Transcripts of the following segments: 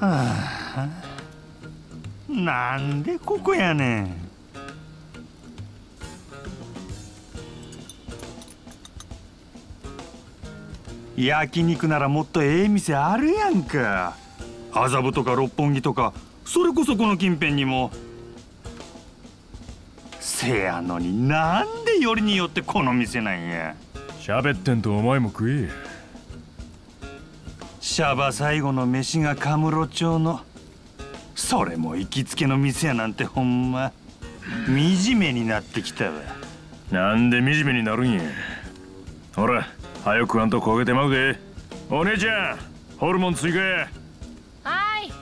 はあなん。でここやねん。焼肉ならもっとええ店あるやん。か麻布とか六本木とかそれこそこの近辺にもせやのになんでよりによってこの店なんや。喋ってんとお前も食えシャバ最後の飯がカムロ町のそれも行きつけの店やなんてほんま惨めになってきたわ。なんで惨めになるんや。ほら早くあんと焦げてまうで。お姉ちゃんホルモン追加や。はい。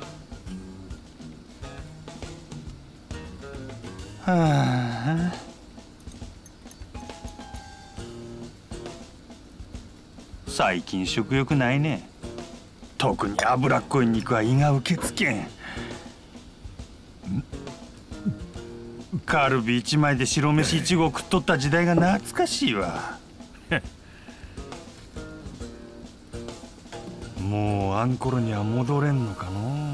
はあ最近食欲ないね。特に脂っこい肉は胃が受け付けん。カルビ一枚で白飯一合食っとった時代が懐かしいわ。もうあんころには戻れんのかのう。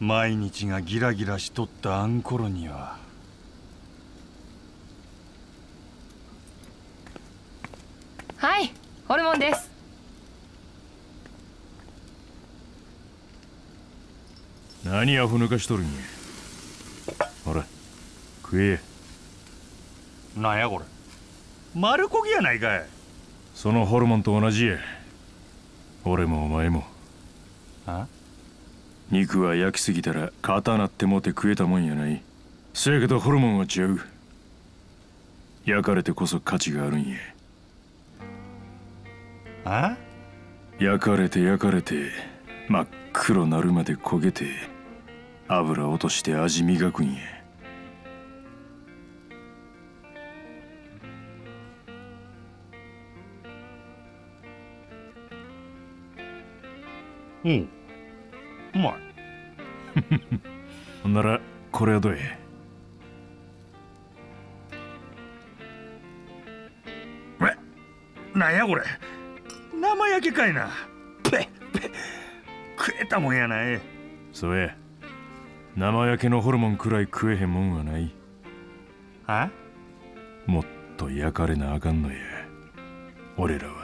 毎日がギラギラしとったあんころには。はいホルモンです。何アホ抜かしとるんや。ほら食えや。なんやこれ。丸焦げやないかい。そのホルモンと同じや。俺もお前も。あ？肉は焼きすぎたら硬なってもて食えたもんやない。せやけどホルモンは違う。焼かれてこそ価値があるんや。あ？焼かれて焼かれて真っ黒なるまで焦げて油落として味磨くんや。うんうまいならこれはどうや？なんやこれ？生焼けかいな。ペッペッ。食えたもんやない。そうや。生焼けのホルモンくらい食えへんもんはない。あ？もっと焼かれなあかんのや。俺らは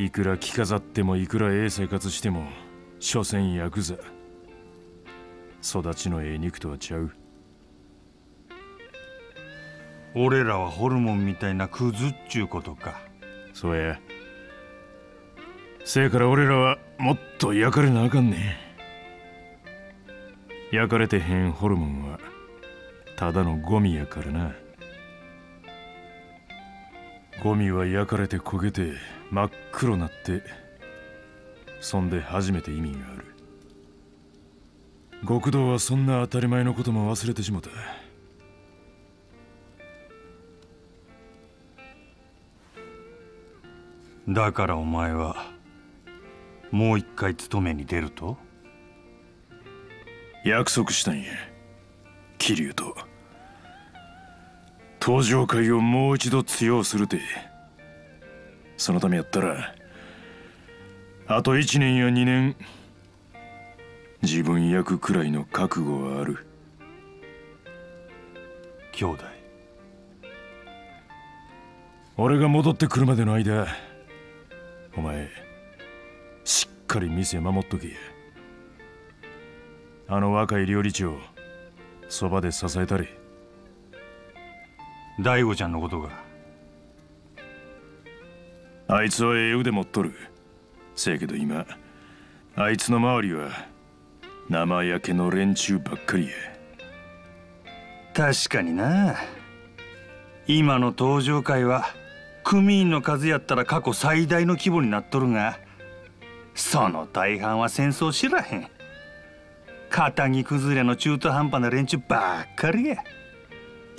いくら着飾ってもいくらええ生活しても所詮ヤクザ育ちのええ肉とはちゃう。俺らはホルモンみたいなクズっちゅうことか。そうや。せやから俺らはもっと焼かれなあかんね。ん焼かれてへんホルモンはただのゴミやからなゴミは焼かれて焦げて真っ黒なってそんで初めて意味がある。極道はそんな当たり前のことも忘れてしもた。だからお前はもう一回勤めに出ると？約束したんや桐生と登場会をもう一度通用するてそのためやったらあと1年や2年自分焼くくらいの覚悟はある。兄弟。俺が戻ってくるまでの間お前しっかり店守っとけや。あの若い料理長そばで支えたれ大悟ちゃんのことが。あいつはええ腕持っとる。せやけど今あいつの周りは生焼けの連中ばっかりや。確かにな。今の登場会は組員の数やったら過去最大の規模になっとるがその大半は戦争知らへん。肩着崩れの中途半端な連中ばっかりや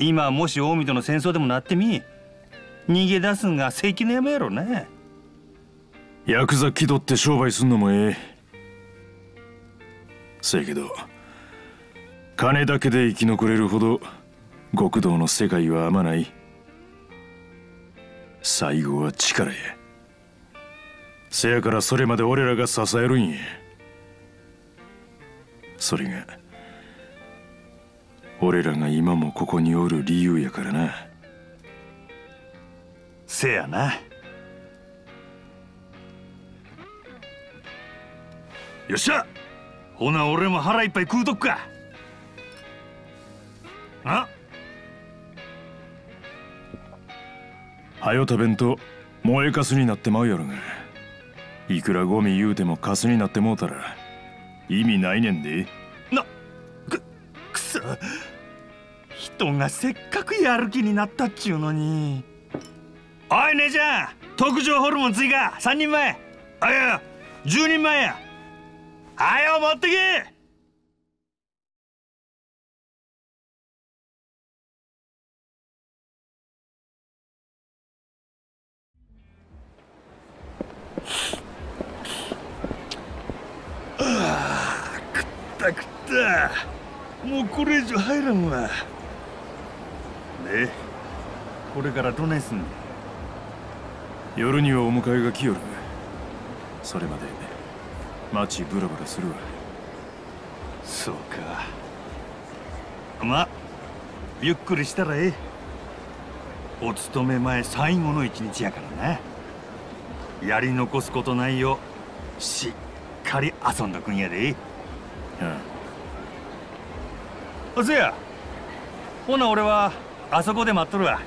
今もし近江との戦争でもなってみ逃げ出すんが関の山やろなヤクザ気取って商売すんのもええ。せやけど金だけで生き残れるほど極道の世界はあまない。最後は力や。せやからそれまで俺らが支えるんや。それが俺らが今もここにおる理由やからな。せやな。よっしゃ。ほな俺も腹いっぱい食うとくか。あはよ食べんと燃えかすになってまうやろがいくらゴミ言うてもカスになってもうたら意味ないねんで。なくくそ人がせっかくやる気になったっちゅうのに。おい姉ちゃん。特上ホルモン追加。3人前。あいや10人前や。あよ持ってけ。ああ食った食った。もうこれ以上入らんわでこれからどないすんねん夜にはお迎えが来よる。それまで街ブラブラするわ。そうか。まあゆっくりしたらええ。お勤め前最後の一日やからな。やり残すことないよ。しっかり遊んどくんやで。ああせや。ほな俺はあそこで待っとるわ。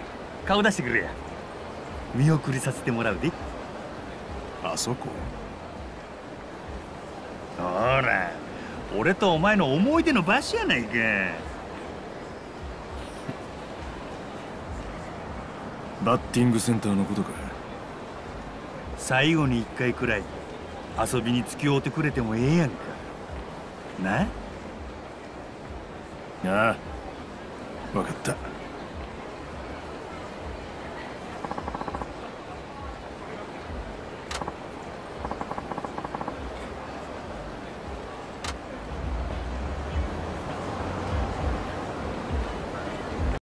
顔出してくれや。見送りさせてもらうで。ああそこ？ほら。俺とお前の思い出の場所やないか。バッティングセンターのことか最後に一回くらい遊びに付き合うてくれてもええやんか。な？ああ。分かった